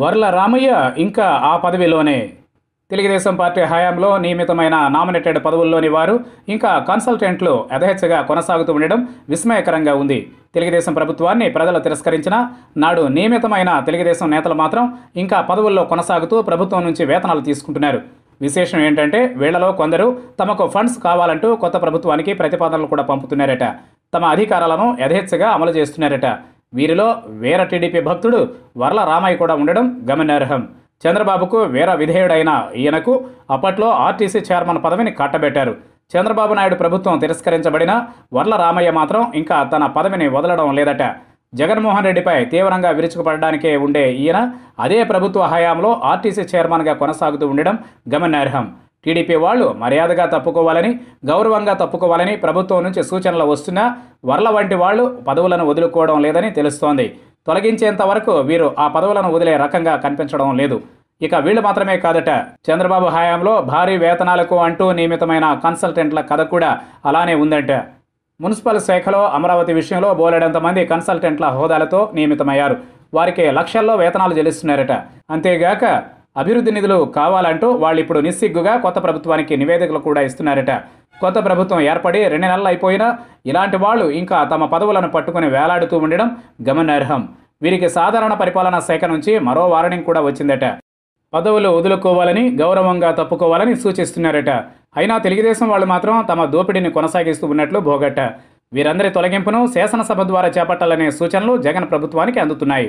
వర్ల రామయ్య ఇంకా ఆ పదవిలోనే. తెలుగుదేశం పార్టీ హయాంలో నియమితమైన నామినేటెడ్ పదవుల్లోని వారు ఇంకా కన్సల్టెంట్లు యథేచ్ఛగా కొనసాగుతూ ఉండడం విస్మయకరంగా ఉంది. తెలుగుదేశం ప్రభుత్వాన్ని ప్రజలు తిరస్కరించినా నాడు నియమితమైన తెలుగుదేశం నేతలు మాత్రం ఇంకా పదవుల్లో కొనసాగుతూ ప్రభుత్వం నుంచి వేతనాలు తీసుకుంటున్నారు. విశేషం ఏంటంటే వీళ్ళలో కొందరు తమకు ఫండ్స్ కావాలంటూ కొత్త ప్రభుత్వానికి ప్రతిపాదనలు కూడా పంపుతున్నారట. తమ అధికారాలను యథేచ్ఛగా అమలు చేస్తున్నారట. వీరిలో వీర టీడీపీ భక్తుడు వర్ల రామయ్య కూడా ఉండడం గమనార్హం. చంద్రబాబుకు వీర విధేయుడైన ఈయనకు అప్పట్లో ఆర్టీసీ చైర్మన్ పదవిని కట్టబెట్టారు. చంద్రబాబు నాయుడు ప్రభుత్వం తిరస్కరించబడిన వర్ల రామయ్య మాత్రం ఇంకా తన పదవిని వదలడం లేదట. జగన్మోహన్ రెడ్డిపై తీవ్రంగా విరుచుకుపడడానికే ఉండే ఈయన అదే ప్రభుత్వ హయాంలో ఆర్టీసీ చైర్మన్గా కొనసాగుతూ ఉండడం గమనార్హం. టీడీపీ వాళ్ళు మర్యాదగా తప్పుకోవాలని గౌరవంగా తప్పుకోవాలని ప్రభుత్వం నుంచి సూచనలు వస్తున్నా వర్ల వంటి వాళ్ళు పదవులను వదులుకోవడం లేదని తెలుస్తోంది. తొలగించేంత వరకు వీరు ఆ పదవులను వదిలే రకంగా కనిపించడం లేదు. ఇక వీళ్ళు మాత్రమే కాదట. చంద్రబాబు హయాంలో భారీ వేతనాలకు అంటూ నియమితమైన కన్సల్టెంట్ల కథ కూడా అలానే ఉందంట. మున్సిపల్ శాఖలో అమరావతి విషయంలో బోలెడంత మంది కన్సల్టెంట్ల హోదాలతో నియమితమయ్యారు. వారికి లక్షల్లో వేతనాలు చెల్లిస్తున్నారట. అంతేగాక అభివృద్ధి నిధులు కావాలంటూ వాళ్ళు ఇప్పుడు నిస్సిగ్గుగా కొత్త ప్రభుత్వానికి నివేదికలు కూడా ఇస్తున్నారట. కొత్త ప్రభుత్వం ఏర్పడి రెండు నెలలు అయిపోయినా ఇలాంటి వాళ్ళు ఇంకా తమ పదవులను పట్టుకుని వేలాడుతూ ఉండడం గమనార్హం. వీరికి సాధారణ పరిపాలనా శాఖ నుంచి మరో వార్నింగ్ కూడా వచ్చిందట. పదవులు వదులుకోవాలని గౌరవంగా తప్పుకోవాలని సూచిస్తున్నారట. అయినా తెలుగుదేశం వాళ్ళు మాత్రం తమ దోపిడీని కొనసాగిస్తూ ఉన్నట్లు భోగట్ట వీరందరి తొలగింపును శాసనసభ ద్వారా చేపట్టాలనే సూచనలు జగన్ ప్రభుత్వానికి అందుతున్నాయి.